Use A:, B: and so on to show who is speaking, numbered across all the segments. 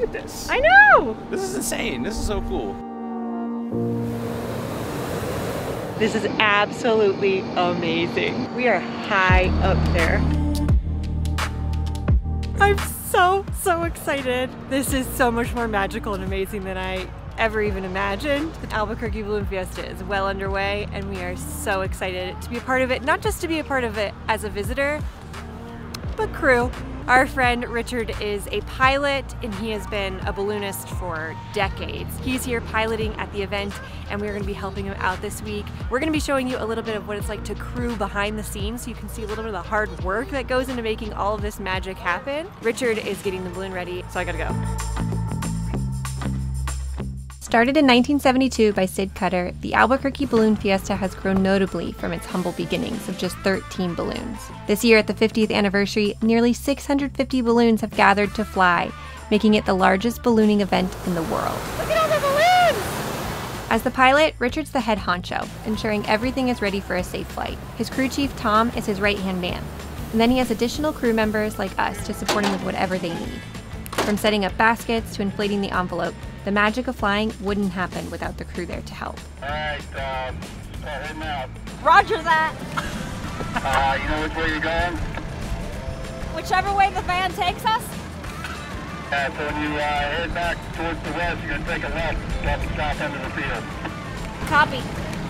A: Look at this.
B: I know!
A: This is insane. This is so cool.
B: This is absolutely amazing. We are high up there. I'm so, so excited. This is so much more magical and amazing than I ever even imagined. The Albuquerque Balloon Fiesta is well underway and we are so excited to be a part of it. Not just to be a part of it as a visitor, but crew. Our friend Richard is a pilot and he has been a balloonist for decades. He's here piloting at the event and we're going to be helping him out this week. We're going to be showing you a little bit of what it's like to crew behind the scenes so you can see a little bit of the hard work that goes into making all of this magic happen. Richard is getting the balloon ready, so I gotta go. Started in 1972 by Sid Cutter, the Albuquerque Balloon Fiesta has grown notably from its humble beginnings of just 13 balloons. This year, at the 50th anniversary, nearly 650 balloons have gathered to fly, making it the largest ballooning event in the world. Look at all the balloons! As the pilot, Richard's the head honcho, ensuring everything is ready for a safe flight. His crew chief, Tom, is his right hand man. And then he has additional crew members like us to support him with whatever they need. From setting up baskets to inflating the envelope, the magic of flying wouldn't happen without the crew there to help.
C: Alright, um, start heading out.
B: Roger that!
C: Uh, you know which way you're going?
B: Whichever way the van takes us?
C: Yeah, so when you uh, head back towards the west, you're going to take a left off the south end of the field.
B: Copy.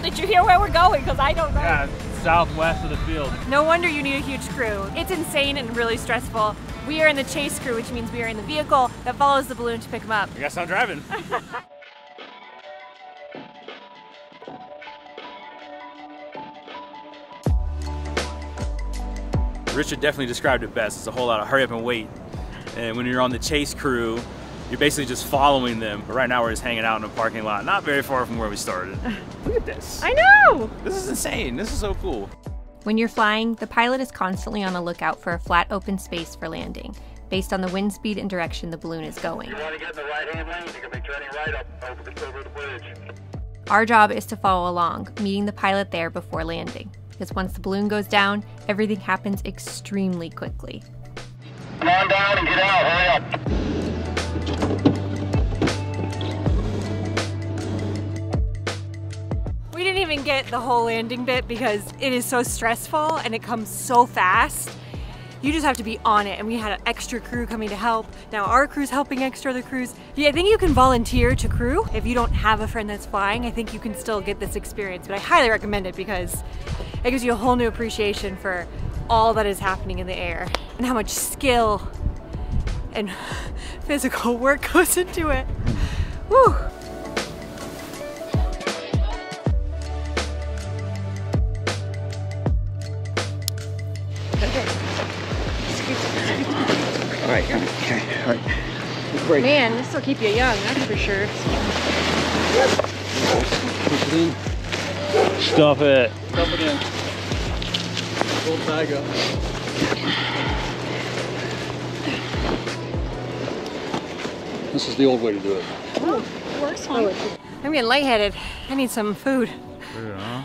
B: Did you hear where we're going? Because I don't know.
D: Yeah, southwest of the field.
B: No wonder you need a huge crew. It's insane and really stressful. We are in the chase crew, which means we are in the vehicle that follows the balloon to pick him up.
A: I guess I'm driving. Richard definitely described it best. It's a whole lot of hurry up and wait. And when you're on the chase crew, you're basically just following them. But right now we're just hanging out in a parking lot, not very far from where we started. Look at this.
B: I know!
A: This is insane. This is so cool.
B: When you're flying, the pilot is constantly on the lookout for a flat open space for landing, based on the wind speed and direction the balloon is going.
C: You want to get in the right-hand lane, you can be turning right up over the, over the bridge.
B: Our job is to follow along, meeting the pilot there before landing. Because once the balloon goes down, everything happens extremely quickly.
C: Come on down and get out, hurry up.
B: We didn't even get the whole landing bit because it is so stressful and it comes so fast. You just have to be on it and we had an extra crew coming to help. Now our crew's helping extra other crews. Yeah, I think you can volunteer to crew. If you don't have a friend that's flying, I think you can still get this experience, but I highly recommend it because it gives you a whole new appreciation for all that is happening in the air and how much skill and physical work goes into it. Whew.
E: Right, okay, all right. Break.
B: Man, this will keep you young, that's for sure.
E: Push it in.
D: Stuff it.
E: Dump it in. Pull the bag up. This is the old way to do it.
B: Oh, I'm getting lightheaded. I need some food.
D: Yeah.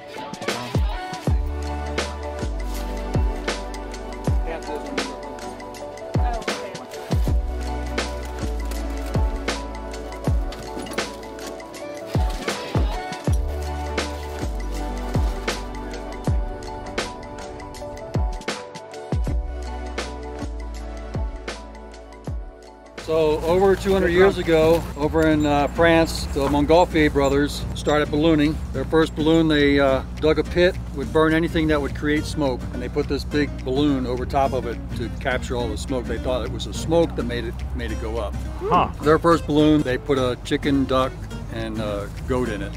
E: So over 200 years ago, over in uh, France, the Montgolfier brothers started ballooning. Their first balloon, they uh, dug a pit, would burn anything that would create smoke, and they put this big balloon over top of it to capture all the smoke. They thought it was the smoke that made it made it go up.
D: Huh.
E: Their first balloon, they put a chicken, duck, and a goat in it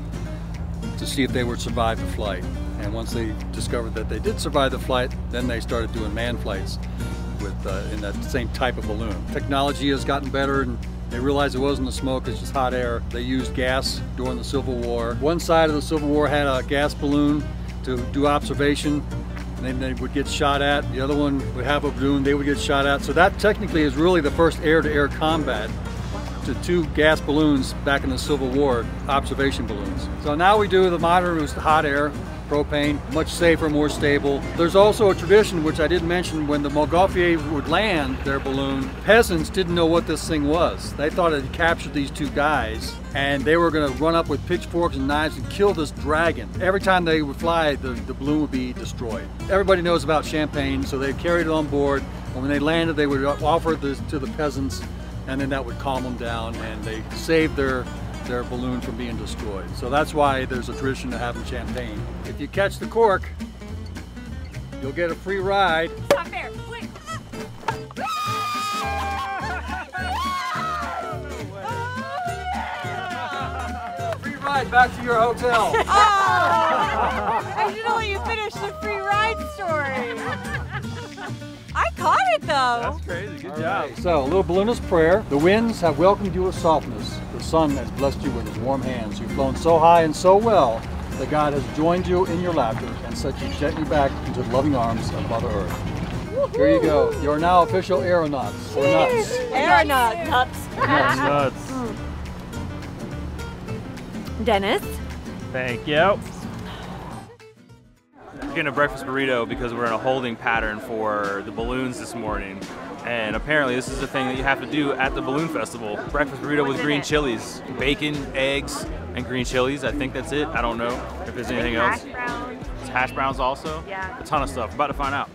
E: to see if they would survive the flight. And once they discovered that they did survive the flight, then they started doing manned flights with uh, in that same type of balloon. Technology has gotten better and they realized it wasn't the smoke, it's just hot air. They used gas during the Civil War. One side of the Civil War had a gas balloon to do observation and then they would get shot at. The other one would have a balloon, they would get shot at. So that technically is really the first air-to-air combat to two gas balloons back in the Civil War, observation balloons. So now we do the modern, was hot air, propane, much safer, more stable. There's also a tradition, which I didn't mention, when the Montgolfier would land their balloon, peasants didn't know what this thing was. They thought it captured these two guys, and they were gonna run up with pitchforks and knives and kill this dragon. Every time they would fly, the, the balloon would be destroyed. Everybody knows about champagne, so they carried it on board, and when they landed, they would offer this to the peasants, and then that would calm them down, and they saved their their balloon from being destroyed. So that's why there's a tradition of having champagne. If you catch the cork, you'll get a free ride.
B: Stop there. Wait.
E: Free ride back to your hotel.
B: Oh! I should have let you finish the free ride story. I caught it though.
A: That's crazy. Good
E: All
A: job.
E: right, So, a little balloonist prayer. The winds have welcomed you with softness. The sun has blessed you with his warm hands. You've flown so high and so well that God has joined you in your laughter and set you gently back into the loving arms of Mother Earth. Here you go. You are now official aeronauts or nuts.
B: Aeronaut nuts.
D: Nuts.
B: Dennis.
D: Thank you.
A: We're getting a breakfast burrito because we're in a holding pattern for the balloons this morning. And apparently this is a thing that you have to do at the balloon festival. Breakfast burrito with green chilies. Bacon, eggs, and green chilies. I think that's it. I don't know if there's anything else.
B: Hash browns.
A: It's hash browns also.
B: Yeah.
A: A ton of stuff. About to find out.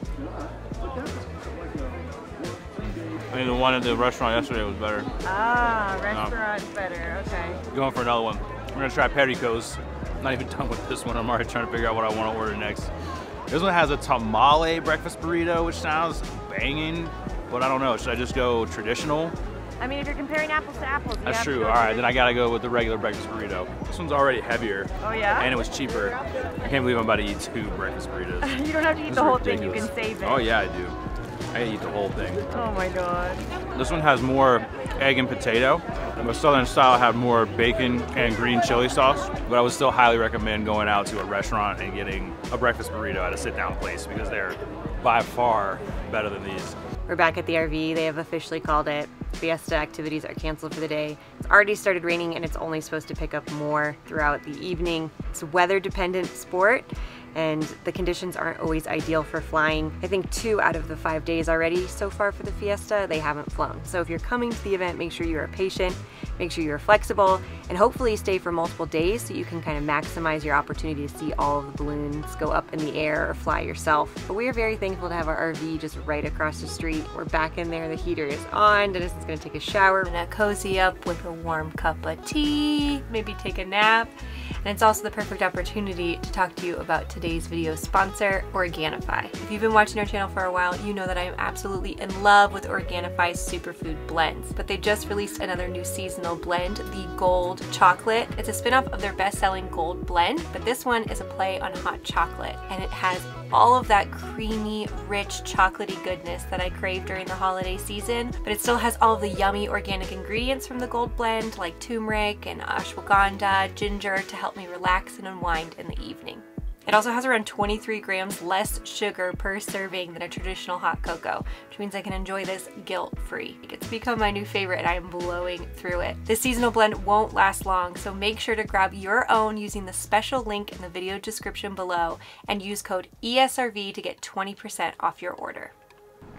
A: I mean, the one at the restaurant yesterday was better.
B: Ah, restaurant's better. Okay.
A: Going for another one. We're gonna try Perico's. Not even done with this one. I'm already trying to figure out what I want to order next. This one has a tamale breakfast burrito, which sounds banging, but I don't know. Should I just go traditional?
B: I mean, if you're comparing apples to apples,
A: That's
B: have
A: true. All right, then. I gotta go with the regular breakfast burrito. This one's already heavier.
B: Oh yeah.
A: And it was cheaper. I can't believe I'm about to eat two breakfast burritos.
B: you don't have to eat
A: This
B: the whole thing. You can save it.
A: Oh yeah, I do. I eat the whole thing.
B: Oh my god.
A: This one has more egg and potato. The Southern style had more bacon and green chili sauce, but I would still highly recommend going out to a restaurant and getting a breakfast burrito at a sit-down place because they're by far better than these.
B: We're back at the RV. They have officially called it. Fiesta activities are canceled for the day. It's already started raining and it's only supposed to pick up more throughout the evening. It's a weather dependent sport and the conditions aren't always ideal for flying. I think two out of the five days already so far for the Fiesta, they haven't flown. So if you're coming to the event, make sure you are patient, make sure you're flexible, and hopefully stay for multiple days so you can kind of maximize your opportunity to see all of the balloons go up in the air or fly yourself. But we are very thankful to have our RV just right across the street. We're back in there, the heater is on, Dennis is gonna take a shower. I'm gonna cozy up with a warm cup of tea, maybe take a nap. And it's also the perfect opportunity to talk to you about today's video sponsor, Organifi. If you've been watching our channel for a while, you know that I am absolutely in love with Organifi's superfood blends. But they just released another new seasonal blend, the Gold Chocolate. It's a spin-off of their best-selling Gold blend, but this one is a play on hot chocolate. And it has all of that creamy, rich, chocolatey goodness that I crave during the holiday season, but it still has all of the yummy organic ingredients from the Gold blend, like turmeric and ashwagandha, ginger to help me relax and unwind in the evening. It also has around 23 grams less sugar per serving than a traditional hot cocoa, which means I can enjoy this guilt-free. It's become my new favorite and I am blowing through it. This seasonal blend won't last long, so make sure to grab your own using the special link in the video description below and use code ESRV to get 20% off your order.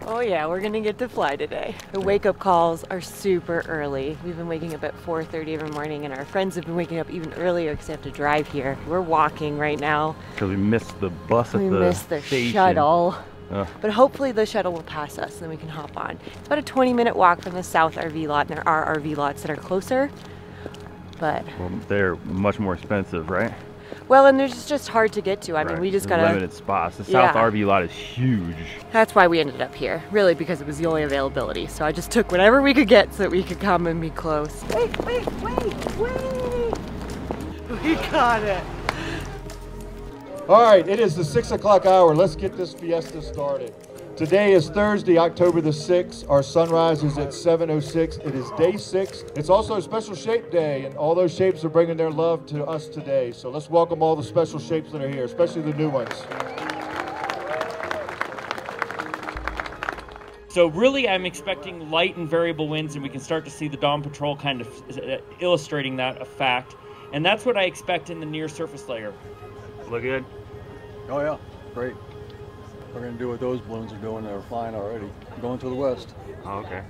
B: Oh yeah, we're gonna get to fly today. The wake up calls are super early. We've been waking up at 4.30 every morning and our friends have been waking up even earlier because they have to drive here. We're walking right now.
D: Because we missed the bus
B: We
D: at the
B: missed the
D: station.
B: shuttle.
D: Ugh.
B: But hopefully the shuttle will pass us and then we can hop on. It's about a 20 minute walk from the south RV lot and there are RV lots that are closer. But,
D: Well, they're much more expensive, right?
B: Well, and there's just hard to get to. I mean, we just gotta,
D: limited spots. The South
B: Yeah.
D: RV lot is huge.
B: that's why we ended up here. Really, because it was the only availability. So I just took whatever we could get so that we could come and be close. Wait, wait, wait, wait. We got it.
F: All right, it is the six o'clock hour. Let's get this fiesta started. Today is Thursday, October the 6th. Our sunrise is at 7.06. It is day six. It's also a special shape day, and all those shapes are bringing their love to us today. So let's welcome all the special shapes that are here, especially the new ones.
G: So really, I'm expecting light and variable winds, and we can start to see the Dawn Patrol kind of uh, illustrating that a fact. And that's what I expect in the near surface layer.
D: Look good.
E: Oh yeah, great. We're gonna do what those balloons are doing. They're flying already. Going to the west.
D: Oh, okay.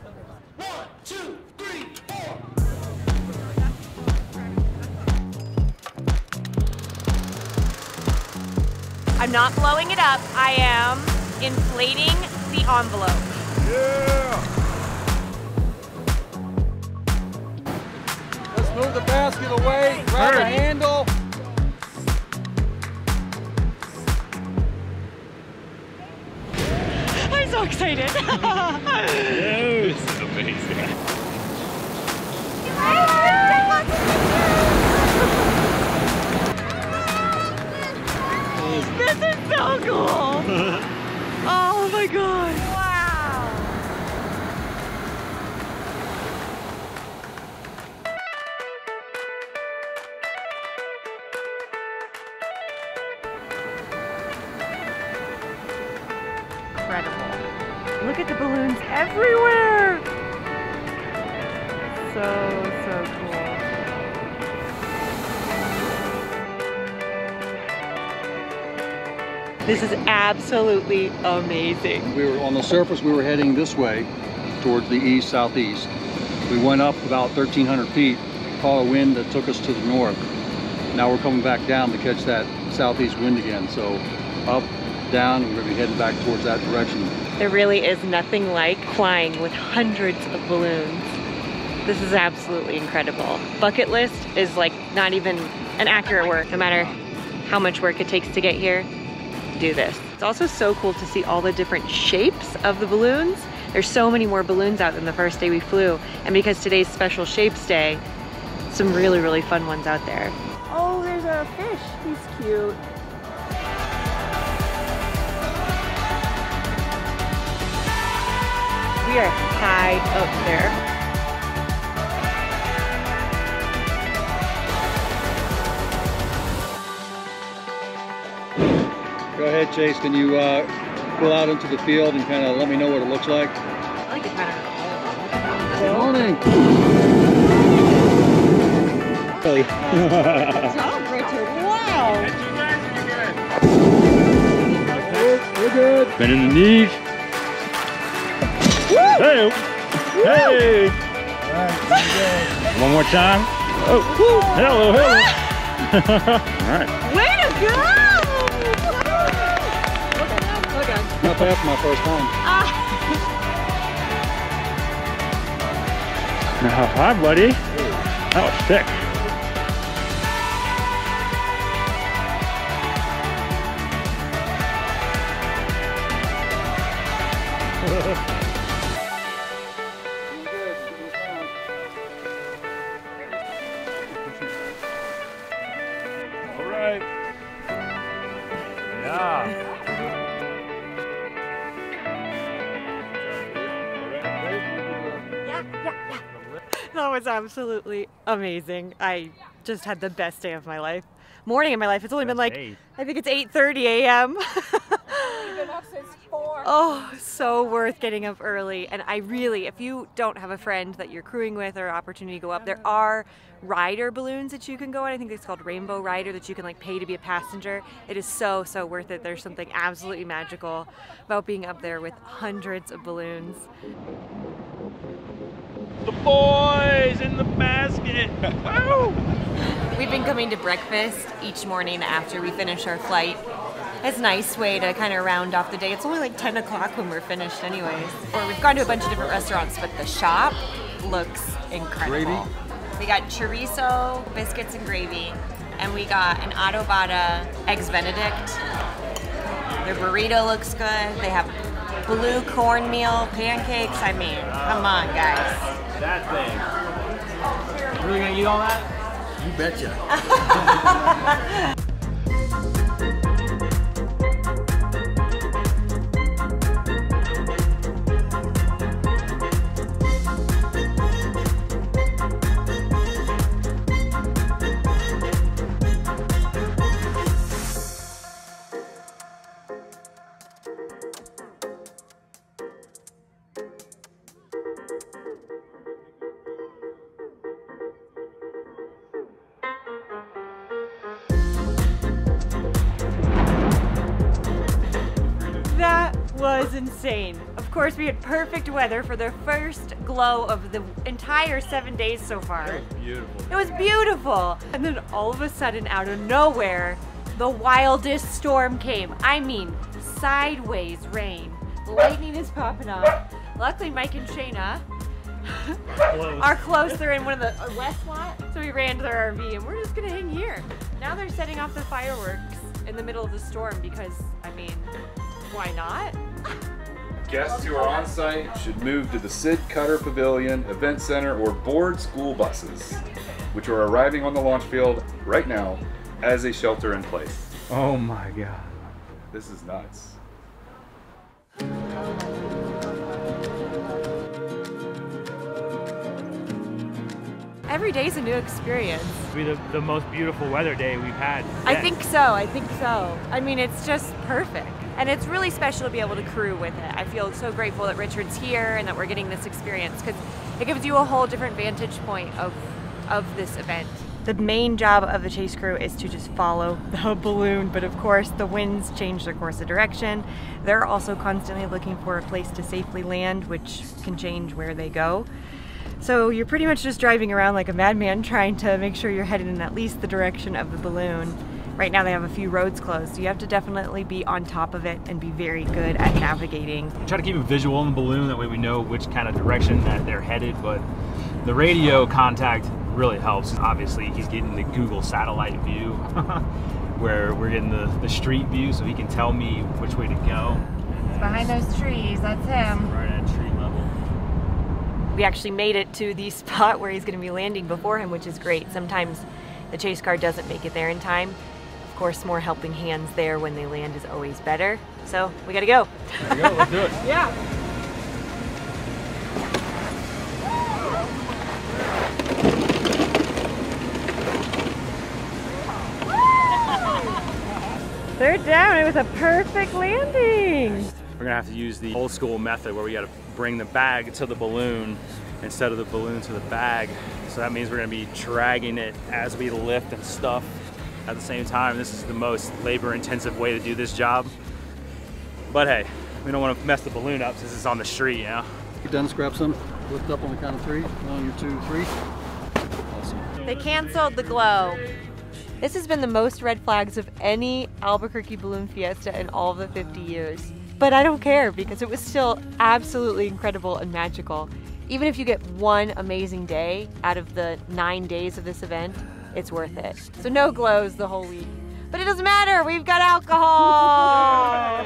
B: I'm not blowing it up. I am inflating the envelope. Yeah!
E: Let's move the basket away. Grab the handle.
B: So excited.
D: This is amazing.
B: this is so cool. This is absolutely amazing.
E: We were on the surface. We were heading this way, towards the east southeast. We went up about 1,300 feet, caught a wind that took us to the north. Now we're coming back down to catch that southeast wind again. So up, down, we're gonna be heading back towards that direction.
B: There really is nothing like flying with hundreds of balloons. This is absolutely incredible. Bucket list is like not even an accurate word, no matter how much work it takes to get here, do this. It's also so cool to see all the different shapes of the balloons. There's so many more balloons out than the first day we flew. And because today's special shapes day, some really, really fun ones out there. Oh, there's a fish. He's cute. We are high up there.
E: Go ahead, Chase. Can you uh, pull out into the field and kind of let me know what it looks like?
B: I like it better.
E: Good morning.
B: Wow.
E: We're good.
D: Bend in the knees. Hey! Hey! One more time. Oh, hello, hello. All right.
B: Way to go!
E: Not bad for my first time. Ah.
D: Now, hi, buddy. That was sick.
B: Absolutely amazing. I just had the best day of my life. Morning of my life. It's only been like
D: day.
B: I think it's 8:30 a.m. Oh, so worth getting up early. And I really, if you don't have a friend that you're crewing with or opportunity to go up, there are rider balloons that you can go on. I think it's called Rainbow Ryder that you can like pay to be a passenger. It is so, so worth it. There's something absolutely magical about being up there with hundreds of balloons.
G: The boys in the basket.
B: We've been coming to breakfast each morning after we finish our flight. It's a nice way to kind of round off the day. It's only like 10 o'clock when we're finished anyways. Or we've gone to a bunch of different restaurants, but the shop looks incredible.
E: Gravy?
B: We got chorizo, biscuits and gravy, and we got an adobada eggs benedict. Their burrito looks good. They have blue cornmeal pancakes. I mean, come on guys.
A: That thing. You Really gonna eat all that?
E: You betcha.
B: insane. Of course, we had perfect weather for the first glow of the entire seven days so far.
A: It was Beautiful.
B: It was beautiful. And then all of a sudden, out of nowhere, the wildest storm came. I mean, sideways rain. Lightning is popping off. Luckily, Mike and Shayna are close. They're in one of the west lot. So we ran to their RV and we're just gonna hang here. Now they're setting off the fireworks in the middle of the storm because, I mean, why not?
H: Guests who are on site should move to the Sid Cutter Pavilion, Event Center, or board school buses, which are arriving on the launch field right now as a shelter in place.
A: Oh my god.
H: This is nuts.
B: Every day is a new experience.
A: Be the, the most beautiful weather day we've had.
B: I think so. I think so. I mean, it's just perfect. And it's really special to be able to crew with it. I feel so grateful that Richard's here and that we're getting this experience because it gives you a whole different vantage point of, of this event. The main job of the chase crew is to just follow the balloon, but of course the winds change their course of direction. They're also constantly looking for a place to safely land, which can change where they go. So you're pretty much just driving around like a madman trying to make sure you're headed in at least the direction of the balloon. Right now they have a few roads closed, so you have to definitely be on top of it and be very good at navigating.
A: Try to keep a visual on the balloon, that way we know which kind of direction that they're headed, but the radio contact really helps. Obviously, he's getting the Google satellite view, where we're getting the, the street view, so he can tell me which way to go.
B: Behind those trees, that's him.
A: Right at tree level.
B: We actually made it to the spot where he's going to be landing before him, which is great. Sometimes the chase car doesn't make it there in time. Of course, more helping hands there when they land is always better. So we got to go.
A: Go, let's do it.
B: Yeah. They're down. It was a perfect landing.
A: We're gonna have to use the old school method where we gotta bring the bag to the balloon instead of the balloon to the bag. So that means we're gonna be dragging it as we lift and stuff at the same time. This is the most labor intensive way to do this job. But hey, we don't wanna mess the balloon up since it's on the street, you know?
E: Dennis, grab some. Lift up on the count of three. One, two, three. Awesome.
B: They canceled the glow. This has been the most red flags of any Albuquerque Balloon Fiesta in all of the 50 years. But I don't care because it was still absolutely incredible and magical. Even if you get one amazing day out of the nine days of this event, it's worth it. So no glows the whole week. But it doesn't matter, we've got alcohol!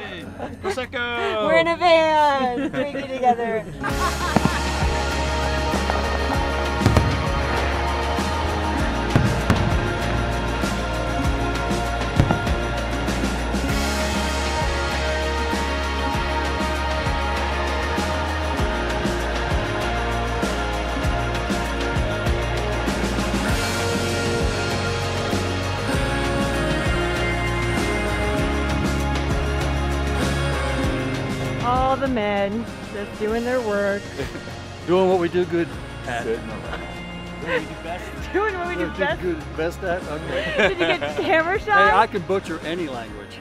A: Prosecco!
B: We're in a van, drinking together. doing their work,
E: Doing what we do good at.
H: Sitting around.
B: doing what we do
E: What
B: best.
E: Good, best at? Okay.
B: Did you get camera
E: hey. I can butcher any language.